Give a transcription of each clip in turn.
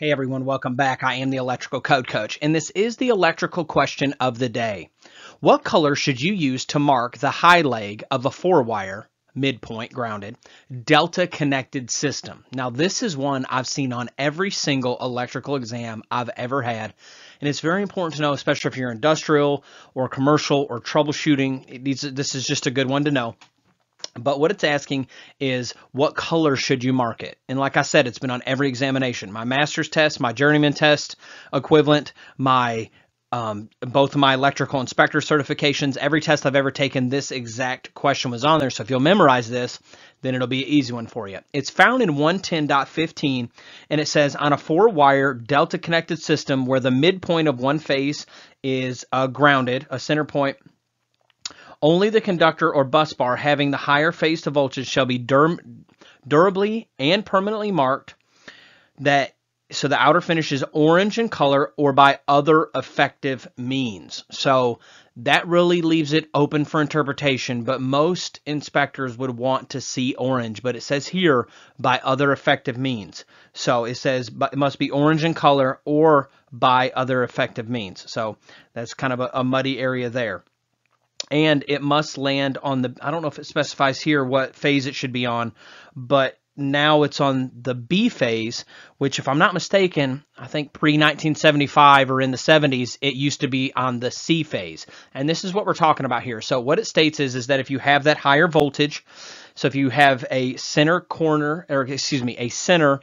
Hey everyone, welcome back. I am the Electrical Code Coach, and this is the electrical question of the day. What color should you use to mark the high leg of a four wire, midpoint grounded, delta connected system? Now, this is one I've seen on every single electrical exam I've ever had, and it's very important to know, especially if you're industrial or commercial or troubleshooting. This is just a good one to know. But what it's asking is what color should you mark it? And like I said, it's been on every examination. My master's test, my journeyman test equivalent, my um, both of my electrical inspector certifications, every test I've ever taken, this exact question was on there. So if you'll memorize this, then it'll be an easy one for you. It's found in 110.15 and it says on a four wire delta connected system where the midpoint of one phase is uh, grounded, a center point only the conductor or bus bar having the higher phase to voltage shall be dur- durably and permanently marked that so the outer finish is orange in color or by other effective means. So that really leaves it open for interpretation, but most inspectors would want to see orange, but it says here by other effective means. So it says it must be orange in color or by other effective means. So that's kind of a, a muddy area there and it must land on the I don't know if it specifies here what phase it should be on, but now it's on the B phase, which if I'm not mistaken, I think pre 1975 or in the 70s, it used to be on the C phase. And this is what we're talking about here. So what it states is, is that if you have that higher voltage, so if you have a center corner, or excuse me, a center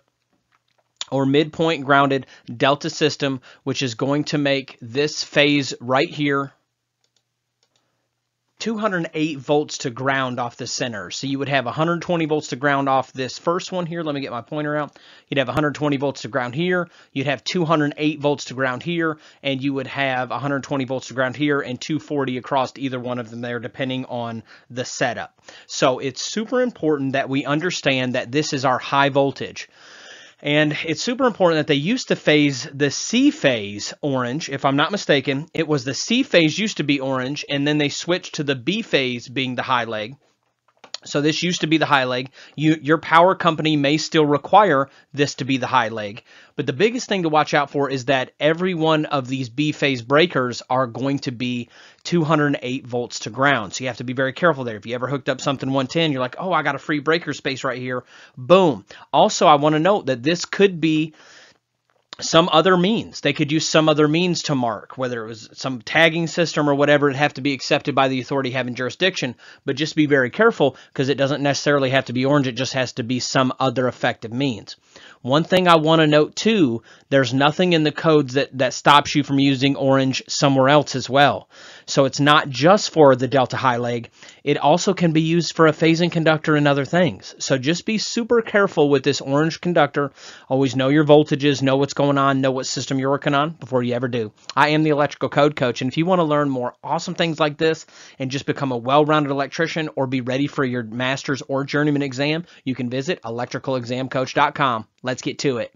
or midpoint grounded delta system, which is going to make this phase right here 208 volts to ground off the center. So you would have 120 volts to ground off this first one here. Let me get my pointer out. You'd have 120 volts to ground here. You'd have 208 volts to ground here. And you would have 120 volts to ground here and 240 across either one of them there, depending on the setup. So it's super important that we understand that this is our high voltage. And it's super important that they used to phase the C phase orange, if I'm not mistaken. It was the C phase used to be orange, and then they switched to the B phase being the high leg. So this used to be the high leg. You, your power company may still require this to be the high leg. But the biggest thing to watch out for is that every one of these B phase breakers are going to be 208 volts to ground. So you have to be very careful there. If you ever hooked up something 110, you're like, oh, I got a free breaker space right here. Boom. Also, I want to note that this could be some other means. They could use some other means to mark, whether it was some tagging system or whatever. It'd have to be accepted by the authority having jurisdiction. But just be very careful because it doesn't necessarily have to be orange. It just has to be some other effective means. One thing I want to note too, there's nothing in the codes that, that stops you from using orange somewhere else as well. So it's not just for the delta high leg. It also can be used for a phasing conductor and other things. So just be super careful with this orange conductor. Always know your voltages, know what's going on, know what system you're working on before you ever do. I am the electrical code coach. And if you want to learn more awesome things like this and just become a well-rounded electrician or be ready for your master's or journeyman exam, you can visit electricalexamcoach.com. Let's get to it.